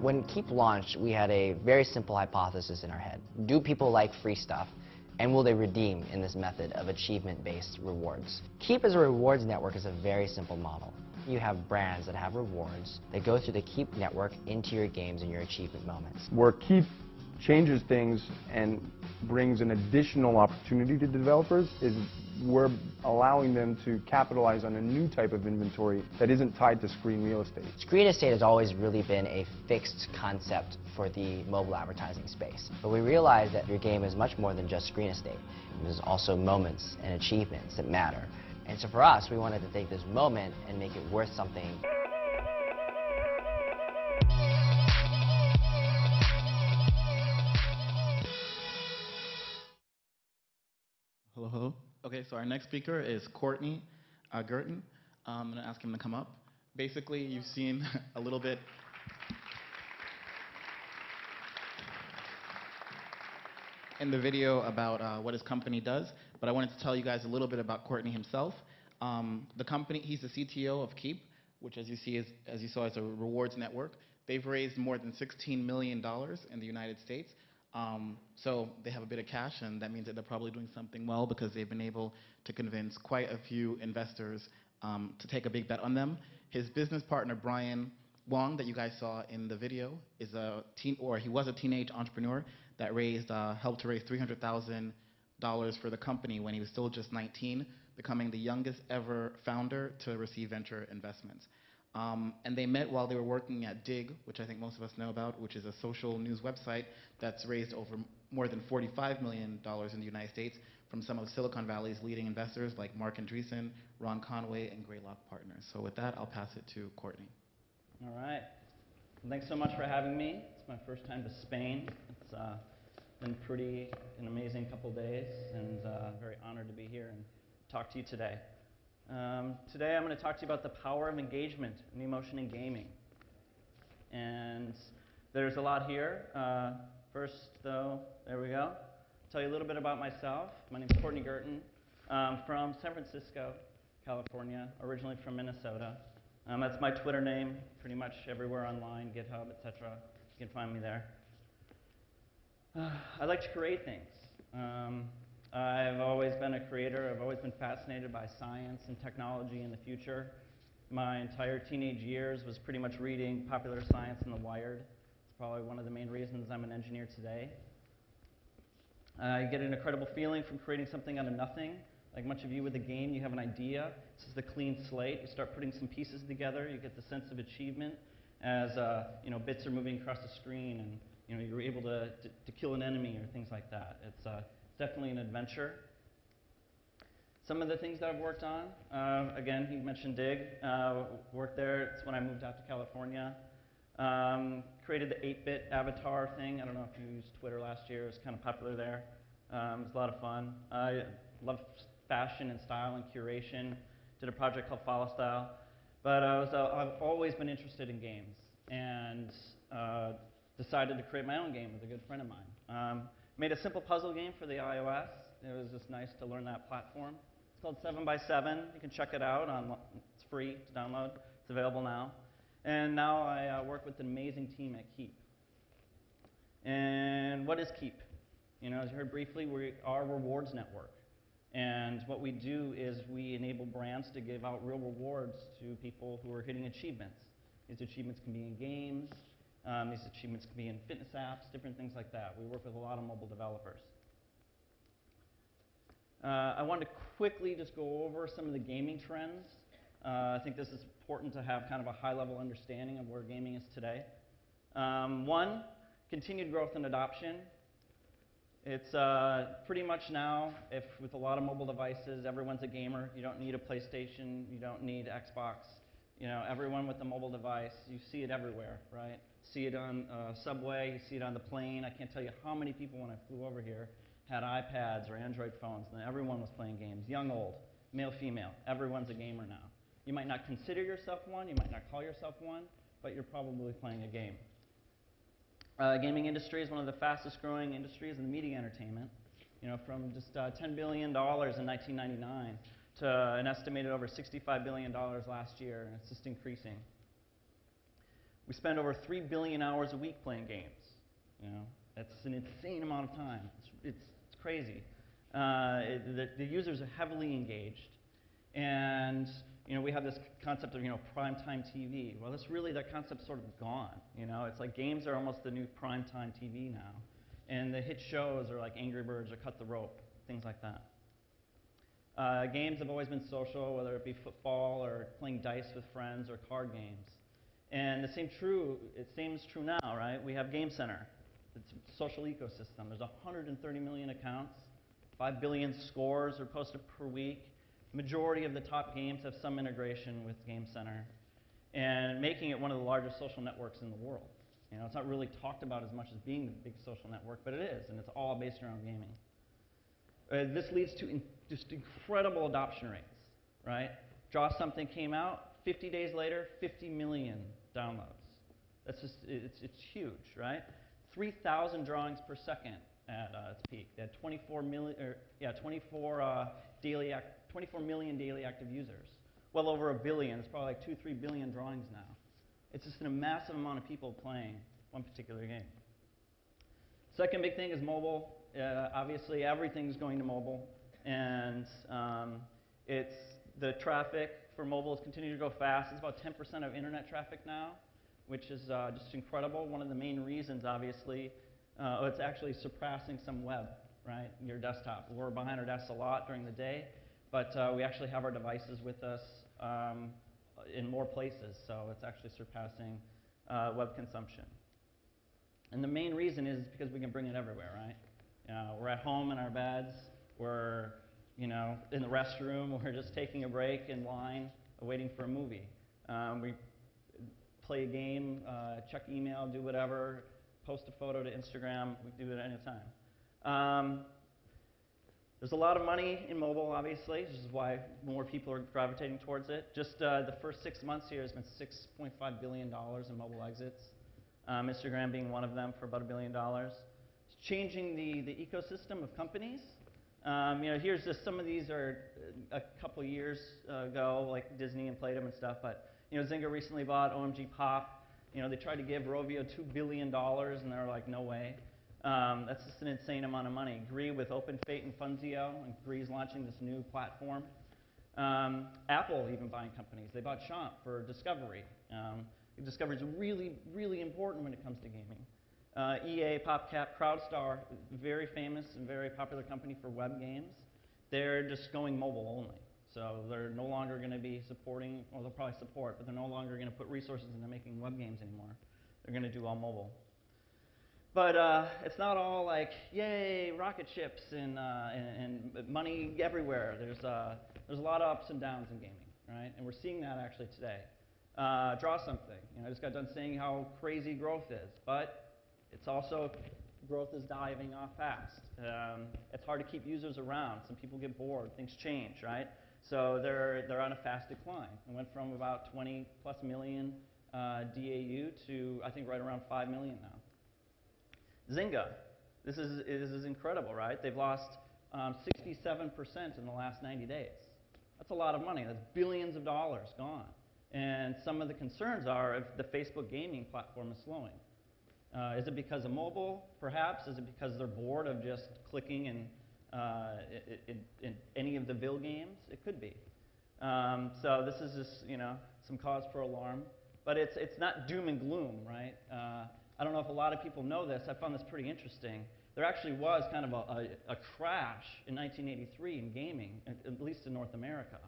When Kiip launched, we had a very simple hypothesis in our head. Do people like free stuff? And will they redeem in this method of achievement-based rewards? Kiip as a rewards network is a very simple model. You have brands that have rewards that go through the Kiip network into your games and your achievement moments. Where Kiip changes things and brings an additional opportunity to developers is we're allowing them to capitalize on a new type of inventory that isn't tied to screen real estate. Screen estate has always really been a fixed concept for the mobile advertising space. But we realized that your game is much more than just screen estate. There's also moments and achievements that matter. And so for us, we wanted to take this moment and make it worth something. Okay, so our next speaker is Courtney uh, Guertin. Um, I'm going to ask him to come up. Basically, you've seen a little bit. in the video about uh, what his company does, but I wanted to tell you guys a little bit about Courtney himself. Um, the company, he's the CTO of Kiip, which as you see, is, as you saw, is a rewards network. They've raised more than $16 million in the United States. Um, so they have a bit of cash, and that means that they're probably doing something well because they've been able to convince quite a few investors um, to take a big bet on them. His business partner, Brian Wong, that you guys saw in the video, is a teen, or he was a teenage entrepreneur that raised, uh, helped to raise $300,000 for the company when he was still just 19, becoming the youngest ever founder to receive venture investments. Um, and they met while they were working at Digg, which I think most of us know about, which is a social news website that's raised over more than $45 million in the United States from some of Silicon Valley's leading investors like Marc Andreessen, Ron Conway, and Greylock Partners. So with that, I'll pass it to Courtney. All right. Well, thanks so much for having me. It's my first time to Spain. It's uh, been pretty an amazing couple days, and uh, very honored to be here and talk to you today. Um, today I'm going to talk to you about the power of engagement and emotion in gaming. And there's a lot here. Uh, first, though, there we go. Tell you a little bit about myself. My name is Courtney Guertin. I'm from San Francisco, California, originally from Minnesota. Um, that's my Twitter name, pretty much everywhere online, GitHub, etc. You can find me there. Uh, I like to create things. Um, I've always been a creator. I've always been fascinated by science and technology in the future. My entire teenage years was pretty much reading popular science and The Wired. It's probably one of the main reasons I'm an engineer today. I get an incredible feeling from creating something out of nothing. Like much of you with a game, you have an idea. This is the clean slate. You start putting some pieces together. You get the sense of achievement as uh, you know bits are moving across the screen, and you know you're able to, to, to kill an enemy or things like that. It's uh, definitely an adventure. Some of the things that I've worked on, uh, again, he mentioned Digg. Uh, worked there. It's when I moved out to California. Um, created the 8-bit avatar thing. I don't know if you used Twitter last year. It was kind of popular there. Um, it was a lot of fun. I love fashion and style and curation. Did a project called Follow Style. But I was, uh, I've always been interested in games and uh, decided to create my own game with a good friend of mine. Um, Made a simple puzzle game for the iOS. It was just nice to learn that platform. It's called 7 by 7 You can check it out. On, it's free to download. It's available now. And now I uh, work with an amazing team at Kiip. And what is Kiip? You know, as you heard briefly, we are a rewards network. And what we do is we enable brands to give out real rewards to people who are hitting achievements. These achievements can be in games, um, these achievements can be in fitness apps, different things like that. We work with a lot of mobile developers. Uh, I wanted to quickly just go over some of the gaming trends. Uh, I think this is important to have kind of a high-level understanding of where gaming is today. Um, one, continued growth and adoption. It's uh, pretty much now, if with a lot of mobile devices, everyone's a gamer. You don't need a PlayStation. You don't need Xbox. You know, everyone with a mobile device, you see it everywhere, right? See it on uh, subway, you see it on the plane. I can't tell you how many people when I flew over here had iPads or Android phones, and everyone was playing games, young, old, male, female. Everyone's a gamer now. You might not consider yourself one, you might not call yourself one, but you're probably playing a game. Uh, gaming industry is one of the fastest growing industries in the media entertainment. You know, from just uh, $10 billion in 1999 to an estimated over $65 billion last year, and it's just increasing. We spend over 3 billion hours a week playing games. You know, that's an insane amount of time. It's, it's, it's crazy. Uh, it, the, the users are heavily engaged. And you know, we have this concept of you know primetime TV. Well, that's really that concept's sort of gone. You know, it's like games are almost the new primetime TV now, and the hit shows are like Angry Birds or Cut the Rope, things like that. Uh, games have always been social, whether it be football or playing dice with friends or card games. And the same true, it seems true now, right? We have Game Center. It's a social ecosystem. There's 130 million accounts, 5 billion scores are posted per week. Majority of the top games have some integration with Game Center, and making it one of the largest social networks in the world. You know, it's not really talked about as much as being the big social network, but it is, and it's all based around gaming. Uh, this leads to in, just incredible adoption rates, right? Draw Something came out, 50 days later, 50 million downloads. That's just, it's, it's huge, right? 3,000 drawings per second at uh, its peak. They had 24 million, yeah, 24 uh, daily act, 24 million daily active users. Well over a billion. It's probably like two, three billion drawings now. It's just a massive amount of people playing one particular game. Second big thing is mobile. Uh, obviously, everything's going to mobile, and um, it's the traffic for mobile is continuing to go fast. It's about 10% of internet traffic now, which is uh, just incredible. One of the main reasons, obviously, uh, it's actually surpassing some web, right? Your desktop. We're behind our desks a lot during the day, but uh, we actually have our devices with us um, in more places, so it's actually surpassing uh, web consumption. And the main reason is because we can bring it everywhere, right? You know, we're at home in our beds, we're you know, in the restroom, we're just taking a break in line, waiting for a movie. Um, we play a game, uh, check email, do whatever, post a photo to Instagram. We do it any time. Um, there's a lot of money in mobile, obviously, which is why more people are gravitating towards it. Just uh, the first six months here has been $6.5 billion in mobile exits, um, Instagram being one of them for about a billion dollars. It's changing the, the ecosystem of companies. Um, you know, here's just some of these are uh, a couple years ago, like Disney and Playdom and stuff. But you know, Zynga recently bought OMGPOP. You know, they tried to give Rovio two billion dollars, and they're like, no way. Um, that's just an insane amount of money. Gree with OpenFeint and Funzio, and Gree's launching this new platform. Um, Apple even buying companies. They bought Chomp for Discovery. Um, Discovery is really, really important when it comes to gaming. Uh, EA, PopCap, CrowdStar, very famous and very popular company for web games. They're just going mobile only. So they're no longer going to be supporting, or they'll probably support, but they're no longer going to put resources into making web games anymore. They're going to do all mobile. But uh, it's not all like, yay, rocket ships and, uh, and, and, money everywhere. There's, uh, there's a lot of ups and downs in gaming, right? And we're seeing that actually today. Uh, draw something. You know, I just got done saying how crazy growth is, but it's also growth is diving off fast. Um, it's hard to keep users around. Some people get bored. Things change, right? So they're, they're on a fast decline. It went from about 20 plus million uh, DAU to, I think, right around 5 million now. Zynga. This is, this is incredible, right? They've lost um, 67% in the last 90 days. That's a lot of money. That's billions of dollars gone. And some of the concerns are if the Facebook gaming platform is slowing. Uh, is it because of mobile, perhaps? Is it because they're bored of just clicking in, uh, in, in any of the Ville games? It could be. Um, so this is just, you know, some cause for alarm. But it's, it's not doom and gloom, right? Uh, I don't know if a lot of people know this. I found this pretty interesting. There actually was kind of a, a, a crash in 1983 in gaming, at, at least in North America,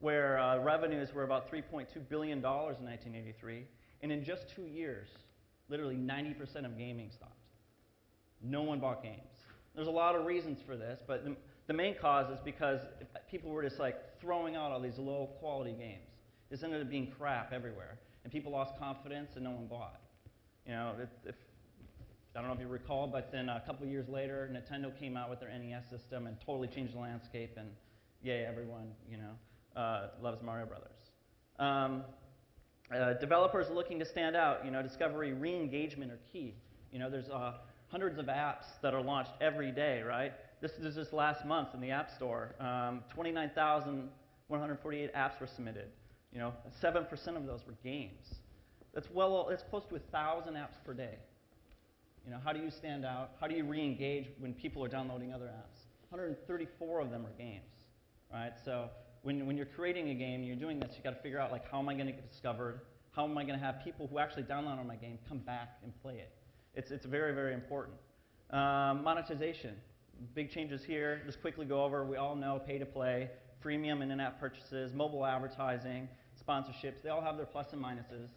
where uh, revenues were about $3.2 billion in 1983. And in just two years, literally 90% of gaming stopped. No one bought games. There's a lot of reasons for this, but the, the main cause is because people were just like throwing out all these low quality games. This ended up being crap everywhere, and people lost confidence and no one bought. You know, if, if I don't know if you recall, but then a couple years later, Nintendo came out with their NES system and totally changed the landscape, and yay, everyone, you know, uh, loves Mario Brothers. Um, uh, developers looking to stand out, you know, discovery, re-engagement are key. You know, there's uh, hundreds of apps that are launched every day, right? This is just last month in the App Store. Um, 29,148 apps were submitted. You know, 7% of those were games. That's well, that's close to a thousand apps per day. You know, how do you stand out? How do you re-engage when people are downloading other apps? 134 of them are games, right? So when, when you're creating a game, you're doing this, you got to figure out like how am I going to get discovered? How am I going to have people who actually download on my game come back and play it? It's, it's very, very important. Um, monetization, big changes here. Just quickly go over. We all know pay to play, freemium and in-app purchases, mobile advertising, sponsorships. They all have their plus and minuses.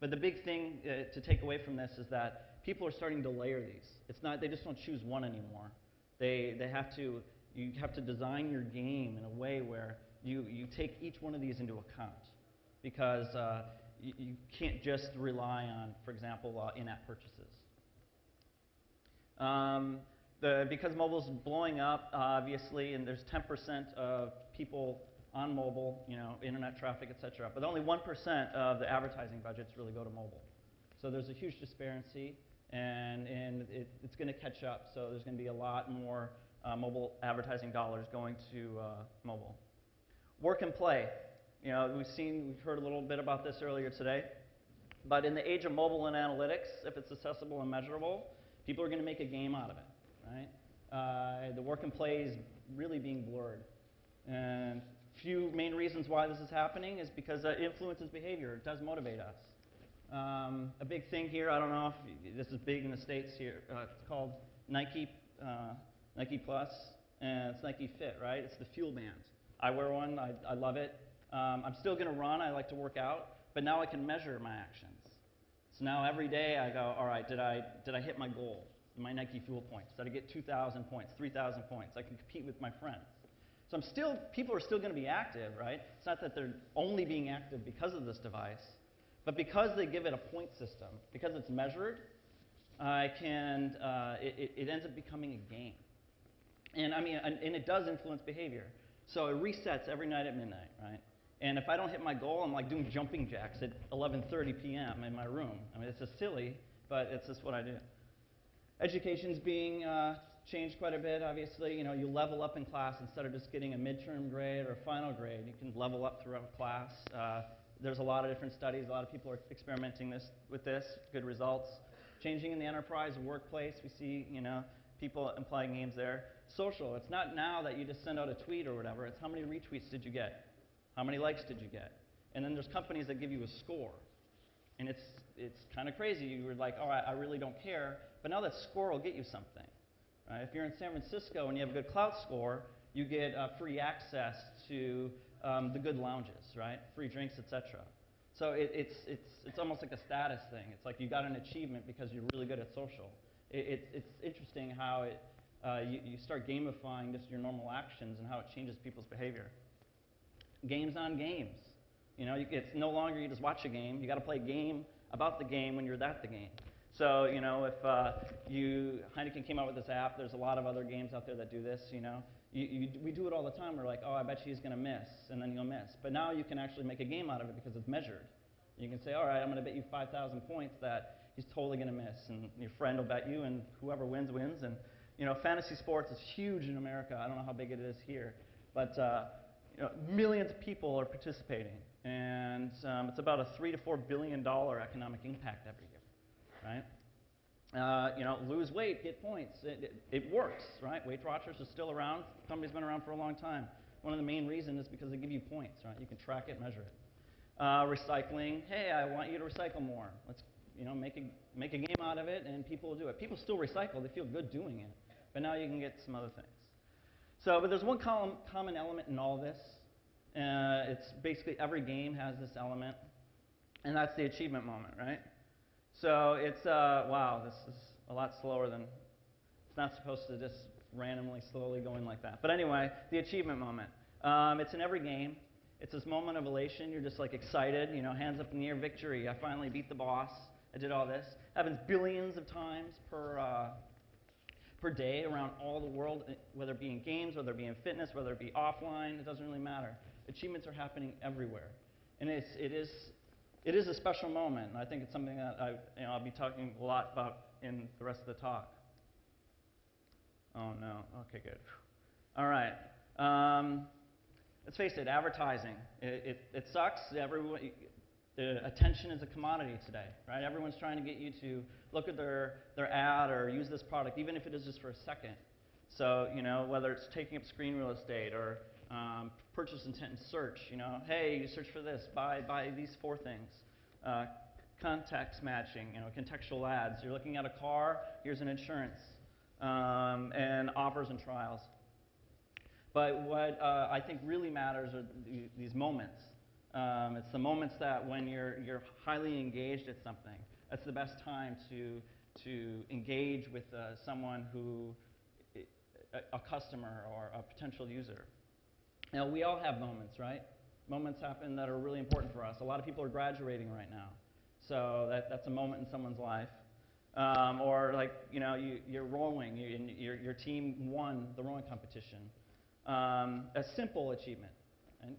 But the big thing uh, to take away from this is that people are starting to layer these. It's not they just don't choose one anymore. They they have to you have to design your game in a way where you you take each one of these into account because uh, you, you, can't just rely on, for example, uh, in-app purchases. Um, the, because mobile's blowing up, obviously, and there's 10% of people on mobile, you know, internet traffic, et cetera. But only 1% of the advertising budgets really go to mobile. So there's a huge disparity, and, and it, it's going to catch up. So there's going to be a lot more uh, mobile advertising dollars going to uh, mobile. Work and play. You know, we've seen, we've heard a little bit about this earlier today. But in the age of mobile and analytics, if it's accessible and measurable, people are going to make a game out of it, right? Uh, the work and play is really being blurred. And few main reasons why this is happening is because it influences behavior. It does motivate us. Um, a big thing here, I don't know if this is big in the States here, uh, it's called Nike, uh, Nike Plus, and it's Nike Fit, right? It's the fuel band. I wear one, I, I love it. Um, I'm still going to run, I like to work out, but now I can measure my actions. So now every day I go, all right, did I, did I hit my goal, my Nike fuel points? Did I get 2,000 points, 3,000 points? I can compete with my friends. So I'm still, people are still going to be active, right? It's not that they're only being active because of this device, but because they give it a point system, because it's measured, I can, uh, it, it ends up becoming a game. And I mean, and, and it does influence behavior. So it resets every night at midnight, right? And if I don't hit my goal, I'm like doing jumping jacks at 11:30 p.m. in my room. I mean, it's just silly, but it's just what I do. Education's being uh, changed quite a bit, obviously. You know, you level up in class instead of just getting a midterm grade or a final grade. You can level up throughout class. Uh, there's a lot of different studies. A lot of people are experimenting this, with this. Good results. Changing in the enterprise workplace. We see, you know, people applying games there. Social. It's not now that you just send out a tweet or whatever. It's how many retweets did you get? How many likes did you get? And then there's companies that give you a score. And it's, it's kind of crazy. You were like, all right, I really don't care. But now that score will get you something. Right? If you're in San Francisco and you have a good Klout score, you get uh, free access to um, the good lounges, right? Free drinks, etc. So it, it's, it's, it's almost like a status thing. It's like you got an achievement because you're really good at social. It, it, it's interesting how it, uh, you, you start gamifying just your normal actions and how it changes people's behavior. Games on games. You know, it's no longer you just watch a game. You got to play a game about the game when you're at the game. So, you know, if uh, you, Heineken came out with this app, there's a lot of other games out there that do this, you know. You, you, we do it all the time. We're like, oh, I bet he's going to miss, and then you'll miss. But now you can actually make a game out of it because it's measured. You can say, all right, I'm going to bet you 5,000 points that he's totally going to miss, and your friend will bet you, and whoever wins, wins. And, you know, fantasy sports is huge in America. I don't know how big it is here. But, uh, you know, millions of people are participating, and um, it's about a three to four billion dollar economic impact every year right? Uh, you know, lose weight, get points. It, it, it, works, right? Weight Watchers is still around. The Company's been around for a long time. One of the main reasons is because they give you points, right? You can track it, measure it. Uh, recycling. Hey, I want you to recycle more. Let's, you know, make a make a game out of it, and people will do it. People still recycle. They feel good doing it. But now you can get some other things. So, but there's one common element in all this. Uh, it's basically every game has this element, and that's the achievement moment, right? So it's, uh, wow, this is a lot slower than, it's not supposed to just randomly, slowly going like that. But anyway, the achievement moment. Um, it's in every game. It's this moment of elation. You're just like excited, you know, hands up in the air, victory. I finally beat the boss. I did all this. happens billions of times per, uh, per day around all the world, eh, whether it be in games, whether it be in fitness, whether it be offline, it doesn't really matter. Achievements are happening everywhere. And it's, it is it is a special moment, and I think it's something that I, you know, I'll be talking a lot about in the rest of the talk. Oh no. Okay, good. All right. Um, let's face it, advertising. It, it, it sucks. Everyone, The attention is a commodity today, right? Everyone's trying to get you to look at their, their ad or use this product, even if it is just for a second. So, you know, whether it's taking up screen real estate or um, purchase intent and search, you know, hey, you search for this, buy, buy these four things. Uh, context matching, you know, contextual ads. You're looking at a car, here's an insurance, um, and offers and trials. But what uh, I think really matters are th- these moments. Um, it's the moments that when you're, you're highly engaged at something, that's the best time to, to engage with uh, someone who, a, a customer or a potential user. Now, we all have moments, right? Moments happen that are really important for us. A lot of people are graduating right now. So that, that's a moment in someone's life. Um, or like, you know, you, you're rowing, you, your, your team won the rowing competition. Um, a simple achievement.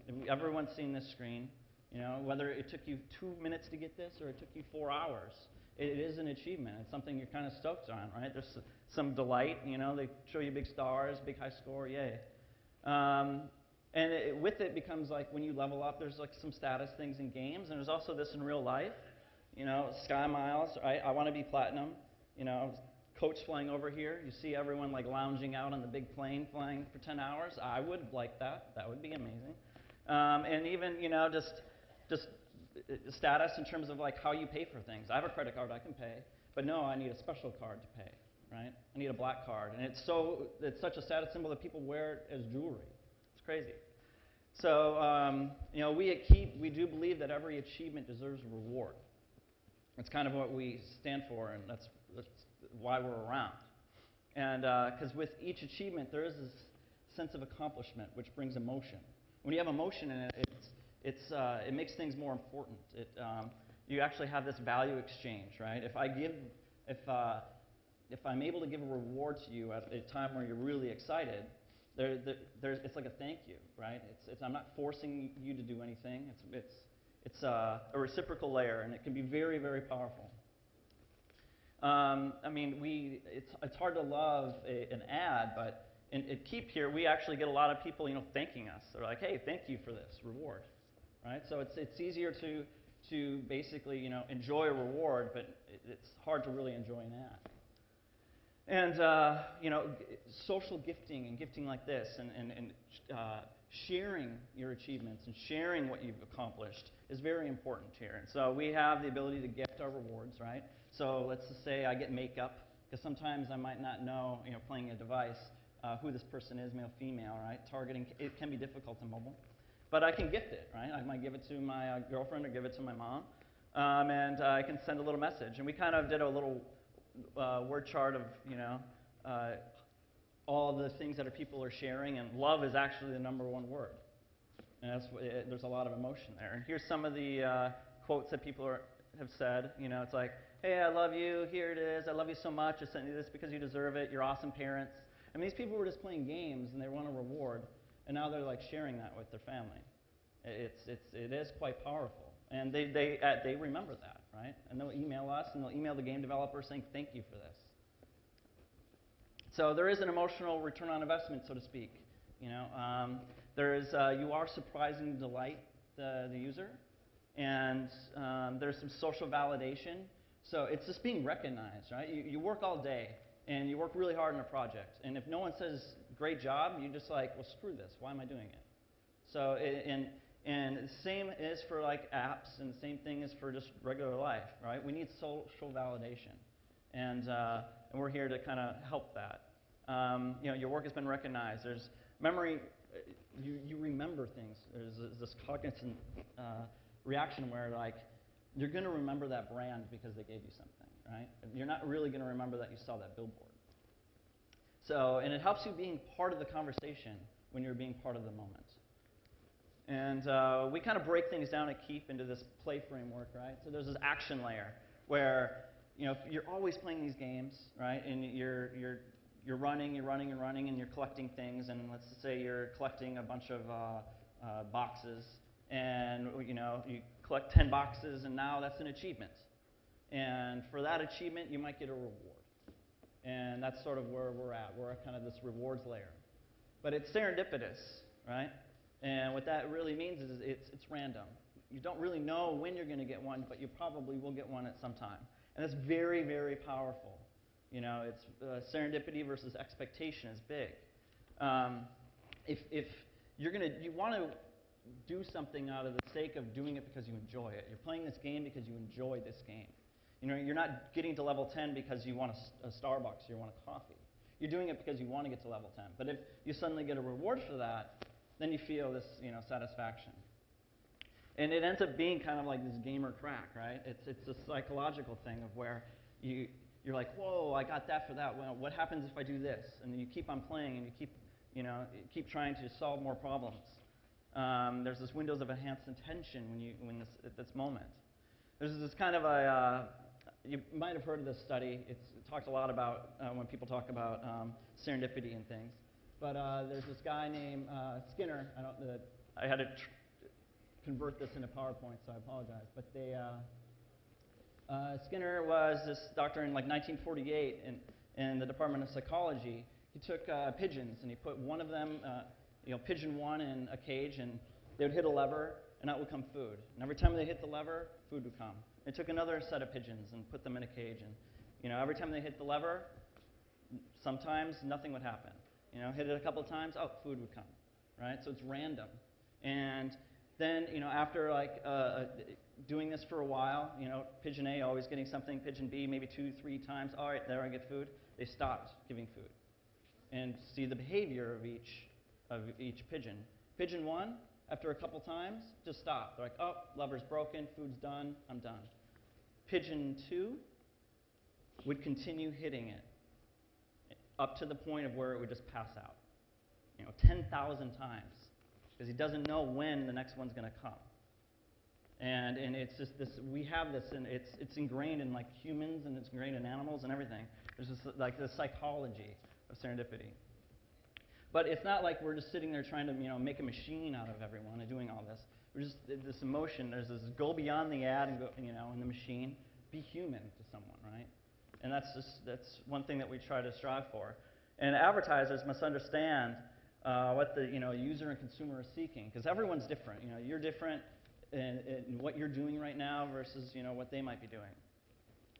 And everyone's seen this screen. You know, whether it took you two minutes to get this or it took you four hours, it is an achievement. It's something you're kind of stoked on, right? There's some delight. You know, they show you big stars, big high score, yay. Um, and it, with it becomes like when you level up, there's like some status things in games, and there's also this in real life. You know, Sky Miles, right? I want to be platinum. You know, coach flying over here. You see everyone like lounging out on the big plane flying for 10 hours. I would like that. That would be amazing. Um, and even, you know, just, just uh, status in terms of like how you pay for things. I have a credit card I can pay, but no, I need a special card to pay, right? I need a black card. And it's so, it's such a status symbol that people wear it as jewelry. It's crazy. So, um, you know, we at Kiip, we do believe that every achievement deserves a reward. That's kind of what we stand for, and that's, that's why we're around. And because uh, with each achievement, there is this sense of accomplishment, which brings emotion. When you have emotion in it, it's, it's, uh, it makes things more important. It, um, you actually have this value exchange, right? If I give, if, uh, if I'm able to give a reward to you at a time where you're really excited, there, there, it's like a thank you, right? It's, it's, I'm not forcing you to do anything. It's, it's, it's a, a reciprocal layer, and it can be very, very powerful. Um, I mean, we, it's, it's hard to love a, an ad, but at Kiip here, we actually get a lot of people, you know, thanking us. They're like, hey, thank you for this reward, right? So it's, it's easier to, to basically, you know, enjoy a reward, but it, it's hard to really enjoy ad. And, uh, you know, social gifting and gifting like this and, and, and uh, sharing your achievements and sharing what you've accomplished is very important here. And so we have the ability to gift our rewards, right? So let's just say I get makeup, because sometimes I might not know, you know, playing a device, uh, who this person is, male, female, right? Targeting, it can be difficult in mobile. But I can gift it, right? I might give it to my uh, girlfriend or give it to my mom. Um, and uh, I can send a little message. And we kind of did a little uh, word chart of, you know, uh, all the things that people are sharing, and love is actually the number one word. And that's, it, there's a lot of emotion there. And here's some of the uh, quotes that people are, have said. You know, it's like, hey, I love you. Here it is. I love you so much. I sent you this because you deserve it. You're awesome parents. Mean, these people were just playing games and they want a reward, and now they're like sharing that with their family. It's, it's, it is quite powerful. And they, they, uh, they remember that, right? And they'll email us and they'll email the game developer saying, thank you for this. So there is an emotional return on investment, so to speak. You know, um, there is, uh, you are surprising delight the, the user, and um, there's some social validation. So it's just being recognized, right? You, you work all day, and you work really hard on a project, and if no one says great job, you're just like, well, screw this. Why am I doing it? So, and and the same is for like apps, and the same thing is for just regular life, right? We need social validation, and uh, and we're here to kind of help that. Um, you know, your work has been recognized. There's memory, uh, you, you remember things. There's this cognizant uh, reaction where, like, you're going to remember that brand because they gave you something, right? You're not really going to remember that you saw that billboard. So, and it helps you being part of the conversation when you're being part of the moment. And uh, we kind of break things down at Kiip into this play framework, right? So there's this action layer where you know you're always playing these games, right? And you're you're you're running, you're running and running, and you're collecting things. And let's say you're collecting a bunch of uh, uh, boxes, and you know you collect 10 boxes, and now that's an achievement. And for that achievement, you might get a reward. And that's sort of where we're at. We're at kind of this rewards layer. But it's serendipitous, right? And what that really means is it's, it's random. you don't really know when you're going to get one, but you probably will get one at some time. And that's very, very powerful. You know, it's uh, serendipity versus expectation is big. Um, if, if you're going to, you want to do something out of the sake of doing it because you enjoy it. You're playing this game because you enjoy this game. You know, you're not getting to level 10 because you want a, a Starbucks or you want a coffee. You're doing it because you want to get to level 10. But if you suddenly get a reward for that, then you feel this, you know, satisfaction. And it ends up being kind of like this gamer crack, right? It's, it's a psychological thing of where you, you're like, whoa, I got that for that. Well, what happens if I do this? And then you keep on playing and you keep, you know, keep trying to solve more problems. Um, there's this windows of enhanced attention when you, when this, at this moment. There's this kind of a, uh, you might have heard of this study. It's it talked a lot about uh, when people talk about um, serendipity and things. But uh, there's this guy named uh, Skinner. I, don't, the, I had to tr- convert this into PowerPoint, so I apologize. But they, uh, uh, Skinner was this doctor in like 1948 in, in the Department of Psychology. He took pigeons and he put one of them, you know, pigeon one in a cage, and they would hit a lever, and out would come food. And every time they hit the lever, food would come. They took another set of pigeons and put them in a cage, and you know, every time they hit the lever, sometimes nothing would happen. You know, hit it a couple of times, oh, food would come, right? So it's random. And then, you know, after like uh, uh, doing this for a while, you know, pigeon A always getting something, pigeon B maybe two, three times, all right, there I get food. They stopped giving food, and see the behavior of each of each pigeon. Pigeon one, after a couple times, just stop. They're like, oh, lever's broken, food's done, I'm done. Pigeon two would continue hitting it up to the point of where it would just pass out. You know, 10,000 times. Because he doesn't know when the next one's going to come. And, and it's just this, we have this, and it's, it's ingrained in like humans and it's ingrained in animals and everything. There's this, like the psychology of serendipity. But it's not like we're just sitting there trying to, you know, make a machine out of everyone and doing all this. We're just this emotion. There's this go beyond the ad and go, you know, in the machine. Be human to someone, right? And that's just that's one thing that we try to strive for. And advertisers must understand uh, what the you know user and consumer are seeking because everyone's different. You know, you're different in, in what you're doing right now versus you know what they might be doing.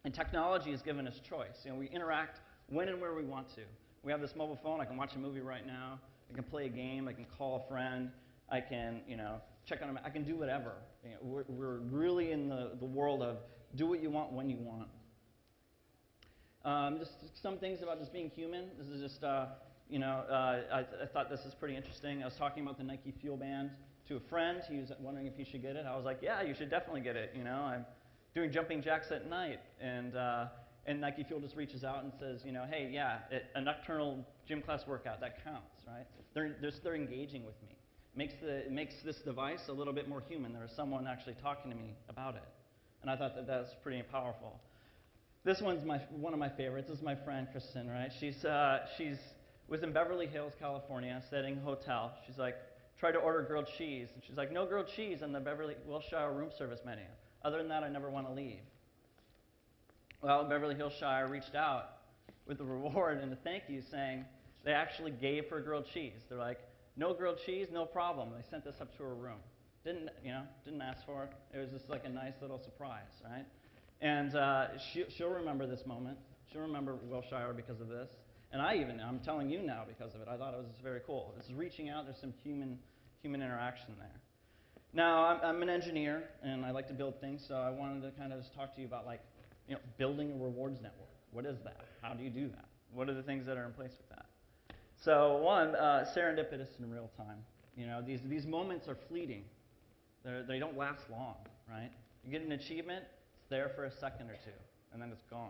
And technology has given us choice. You know, we interact when and where we want to. We have this mobile phone. I can watch a movie right now. I can play a game. I can call a friend. I can you know check on them. I can do whatever. You know, we're, we're really in the, the world of do what you want when you want. Um, just some things about just being human. This is just, uh, you know, uh, I, I, thought this is pretty interesting. I was talking about the Nike Fuel Band to a friend. He was wondering if he should get it. I was like, yeah, you should definitely get it. You know, I'm doing jumping jacks at night, and uh, and Nike Fuel just reaches out and says, you know, hey, yeah, it, a nocturnal gym class workout that counts, right? They're they're, they're engaging with me. Makes the it makes this device a little bit more human. There was someone actually talking to me about it, and I thought that that's pretty powerful. This one's my, one of my favorites. This is my friend Kristen, right? She's, uh, she's was in Beverly Hills, California, setting hotel. She's like, tried to order grilled cheese. And she's like, no grilled cheese on the Beverly Wilshire room service menu. Other than that, I never want to leave. Well, Beverly Wilshire reached out with a reward and a thank you saying they actually gave her grilled cheese. They're like, no grilled cheese, no problem. They sent this up to her room. Didn't, you know, didn't ask for it. It was just like a nice little surprise, right? And uh, she, will remember this moment. She'll remember Wilshire because of this. And I even, I'm telling you now because of it. I thought it was very cool. It's reaching out. There's some human, human interaction there. Now, I'm, I'm an engineer, and I like to build things, so I wanted to kind of just talk to you about, like, you know, building a rewards network. What is that? How do you do that? What are the things that are in place with that? So, one, uh, serendipitous in real time. You know, these, these moments are fleeting. They're, they do not last long, right? You get an achievement, it's there for a second or two, and then it's gone.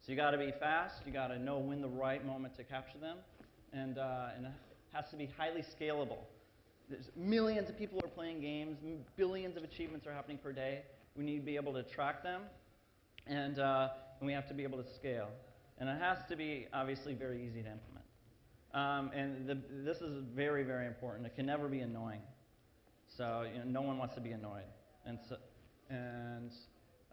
So you got to be fast. You got to know when the right moment to capture them, and uh, and it has to be highly scalable. There's millions of people are playing games. Billions of achievements are happening per day. We need to be able to track them, and uh, and we have to be able to scale. And it has to be obviously very easy to implement. Um, and the, this is very very important. It can never be annoying. So you know, no one wants to be annoyed. And so, and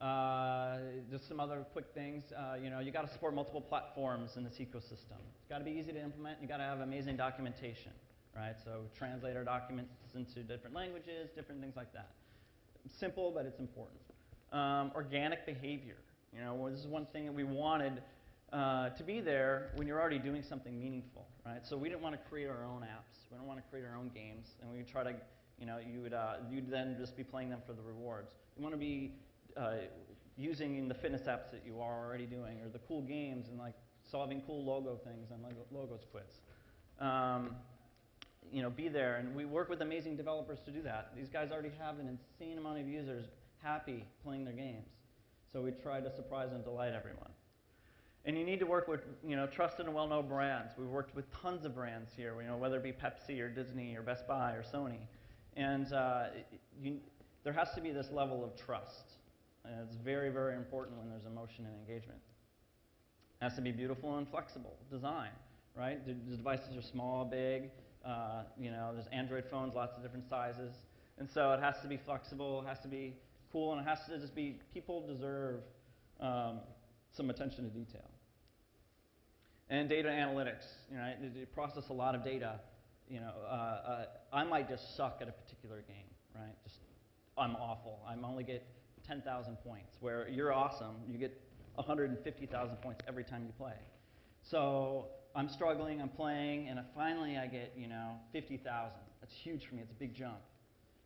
uh, just some other quick things. Uh, you know, you got to support multiple platforms in this ecosystem. It's got to be easy to implement. You got to have amazing documentation, right? So translate our documents into different languages, different things like that. simple, but it's important. Um, organic behavior. You know, this is one thing that we wanted uh, to be there when you're already doing something meaningful, right? So we didn't want to create our own apps. We don't want to create our own games, and we try to, you know, you would uh, you'd then just be playing them for the rewards. You want to be uh, using the fitness apps that you are already doing, or the cool games, and like solving cool logo things and logo, logos quits. Um, you know, be there, and we work with amazing developers to do that. These guys already have an insane amount of users happy playing their games. So we try to surprise and delight everyone. And you need to work with you know, trusted and well-known brands. We've worked with tons of brands here, you know, whether it be Pepsi or Disney or Best Buy or Sony. And uh, you, there has to be this level of trust. And it's very, very important when there's emotion and engagement. It has to be beautiful and flexible design, right? The, the devices are small, big. Uh, you know, there's Android phones, lots of different sizes. And so it has to be flexible, it has to be cool, and it has to just be, people deserve um, some attention to detail. And data analytics, you know, they, they process a lot of data. You know, uh, uh, I might just suck at a particular game, right? Just, I'm awful. I only get 10,000 points, where you're awesome. You get 150,000 points every time you play. So I'm struggling, I'm playing, and finally I get, you know, 50,000. That's huge for me. It's a big jump.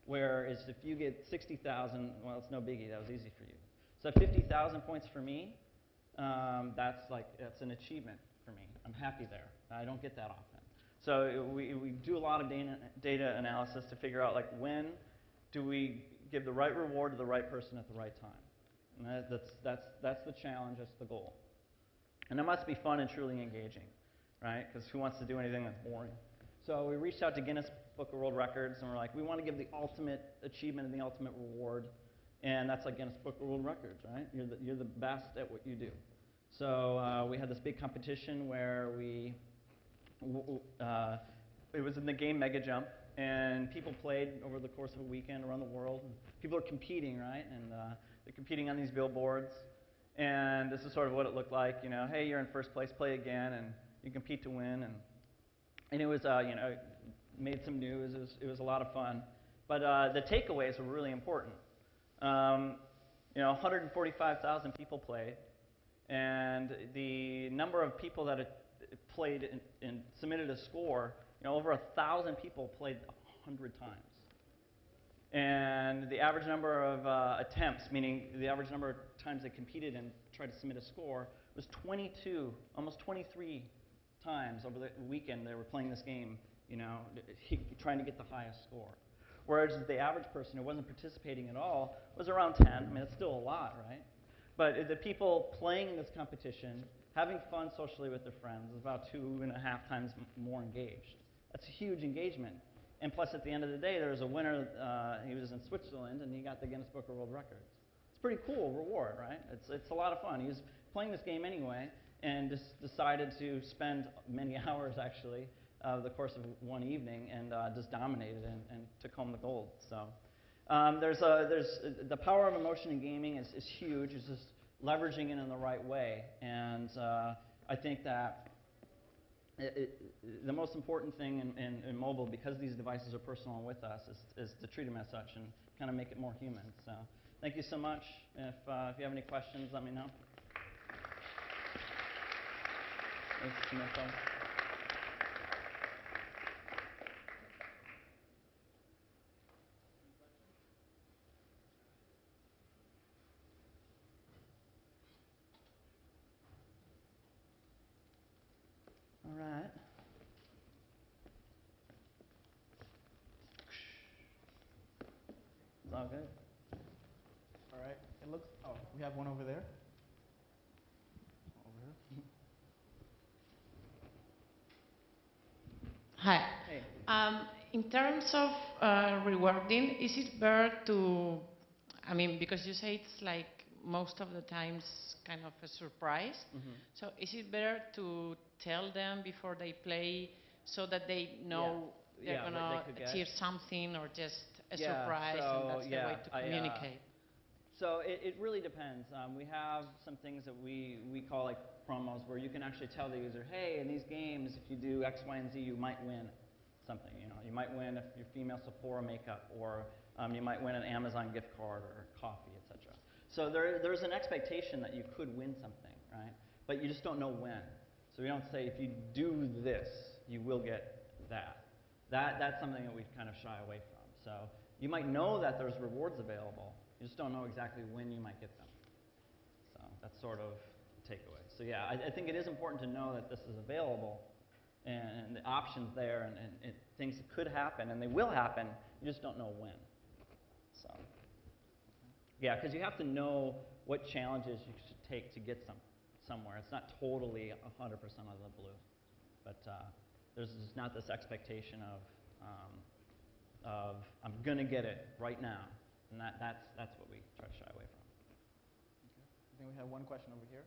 Whereas if you get 60,000, well, it's no biggie. That was easy for you. So 50,000 points for me, um, that's like that's an achievement for me. I'm happy there. I don't get that often. So we, we do a lot of data, data analysis to figure out like when do we give the right reward to the right person at the right time. And that, that's, that's, that's the challenge, that's the goal. And it must be fun and truly engaging, right? Because who wants to do anything that's boring? So we reached out to Guinness Book of World Records and we're like, we want to give the ultimate achievement and the ultimate reward. And that's like Guinness Book of World Records, right? You're the, you're the best at what you do. So uh, we had this big competition where we, uh, it was in the game Mega Jump, and people played over the course of a weekend around the world. People are competing, right? And uh, they're competing on these billboards. And this is sort of what it looked like. You know, hey, you're in first place, play again, and you compete to win. And, and it was, uh, you know, made some news. It was, it was a lot of fun. But uh, the takeaways were really important. Um, you know, 145,000 people played, and the number of people that played and, and submitted a score, you know, over a thousand people played 100 times. And the average number of uh, attempts, meaning the average number of times they competed and tried to submit a score, was 22, almost 23 times over the weekend they were playing this game, you know, trying to get the highest score. Whereas the average person who wasn't participating at all was around 10. I mean, it's still a lot, right? But the people playing in this competition, having fun socially with their friends, is about two and a half times more engaged. That's a huge engagement. And plus, at the end of the day, there was a winner. Uh, he was in Switzerland, and he got the Guinness Book of World Records. It's a pretty cool reward, right? It's, it's a lot of fun. He was playing this game anyway, and just decided to spend many hours, actually, uh, the course of one evening, and uh, just dominated and, and, took home the gold. So um, there's, a, there's the power of emotion in gaming is, is huge. It's just leveraging it in the right way, and uh, I think that it, it, the most important thing in, in, in, mobile, because these devices are personal with us, is, is, to treat them as such and kind of make it more human. So thank you so much. If, uh, if you have any questions, let me know. all good. All right. It looks. Oh, we have one over there. Over here. Hi. Hey. Um, in terms of uh, rewarding, is it better to, I mean, because you say it's like most of the times kind of a surprise. Mm-hmm. So is it better to tell them before they play so that they know they're Yeah, gonna could get. achieve something or just a Yeah, surprise so, and that's yeah, the way to I, uh, communicate? So it, it really depends. Um, we have some things that we, we call like promos where you can actually tell the user, hey, in these games, if you do X, Y, and Z, you might win something. You know, you might win if you're female Sephora makeup, or um, you might win an Amazon gift card or coffee, etc. So there, there's an expectation that you could win something, right? But you just don't know when. So we don't say if you do this, you will get that. That that's something that we kind of shy away from. So you might know that there's rewards available. You just don't know exactly when you might get them. So that's sort of the takeaway. So yeah, I, I think it is important to know that this is available and, the options there and, and, and things that could happen and they will happen. You just don't know when. So yeah, because you have to know what challenges you should take to get some somewhere. It's not totally 100% out of the blue, but uh, there's just not this expectation of um, of I'm gonna get it right now, and that, that's that's what we try to shy away from. I think we have one question over here.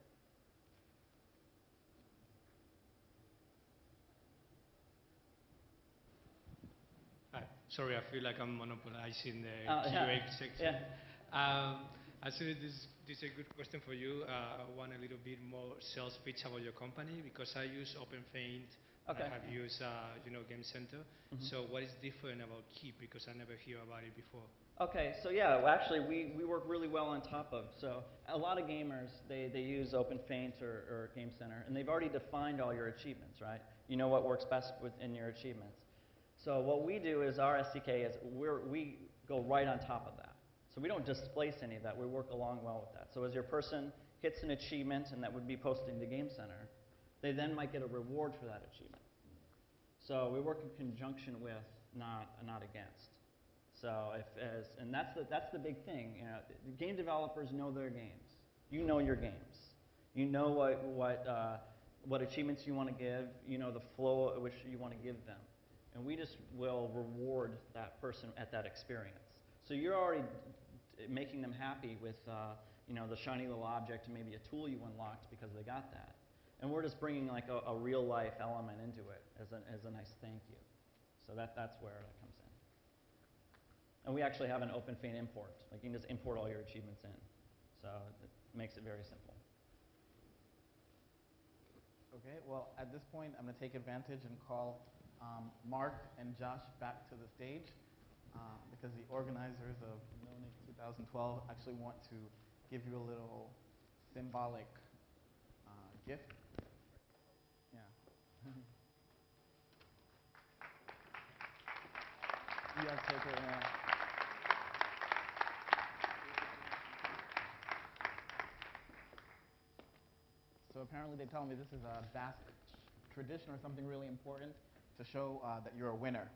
Sorry, I feel like I'm monopolizing the yeah. QA section. Yeah. Um, actually, this, this is a good question for you. Uh, I want a little bit more sales pitch about your company because I use OpenFeint. Okay. I have used, uh, you know, Game Center. Mhm. So what is different about Kiip? Because I never hear about it before. Okay, so yeah, well, actually we, we work really well on top of. So a lot of gamers, they, they use OpenFeint or, or Game Center, and they've already defined all your achievements, right? You know what works best within your achievements. So what we do is our SDK is we go right on top of that. So we don't displace any of that. We work along well with that. So as your person hits an achievement, and that would be posting to Game Center, they then might get a reward for that achievement. So we work in conjunction with, not, not against. So if as, and that's the, that's the big thing. You know, game developers know their games. You know your games. You know what, what, uh, what achievements you want to give. You know the flow at which you want to give them. And we just will reward that person at that experience. So you're already making them happy with, uh, you know, the shiny little object and maybe a tool you unlocked because they got that. And we're just bringing like a, a real life element into it as a, as a nice thank you. So that, that's where that comes in. And we actually have an OpenFeint import. Like you can just import all your achievements in. So it makes it very simple. Okay, well, at this point, I'm going to take advantage and call um, Mark and Josh back to the stage uh, because the organizers of Nonick 2012 actually want to give you a little symbolic uh, gift. Yeah. you guys take it. So apparently they tell me this is a Basque tradition or something really important to show uh, that you're a winner.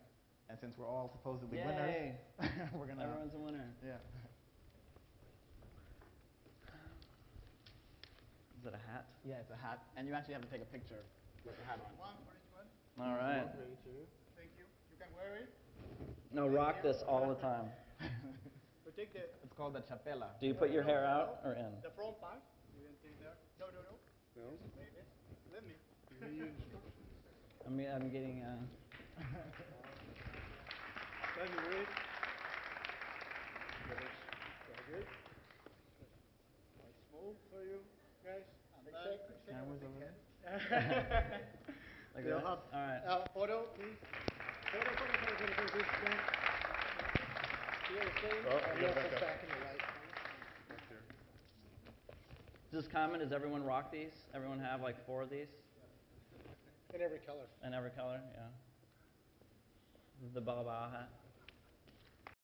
And since we're all supposedly Yay. winners, we're gonna. Everyone's a winner. Yeah. Is it a hat? Yeah, it's a hat, and you actually have to take a picture with the hat on. One for each one. All right. One for each of you. Thank you. You can wear it. No, rock this all the time. So take the, It's called the txapela. Do you put your hair out or in? the front part. You can take there. No, no, no. No. Let me. I'm, I'm getting. Uh, Let me wait. That looks very good. Nice move for you guys. And then- Cameras over there. like We'll that? have, All right. uh, photo, please. Photo, photo, photo, photo, photo, please. Stand. Here, stay. Oh, Uh, we yes, got it's back up. back in the light. Just comment, does everyone rock these? Everyone have like four of these? In every color. In every color? Yeah. The Baba hat.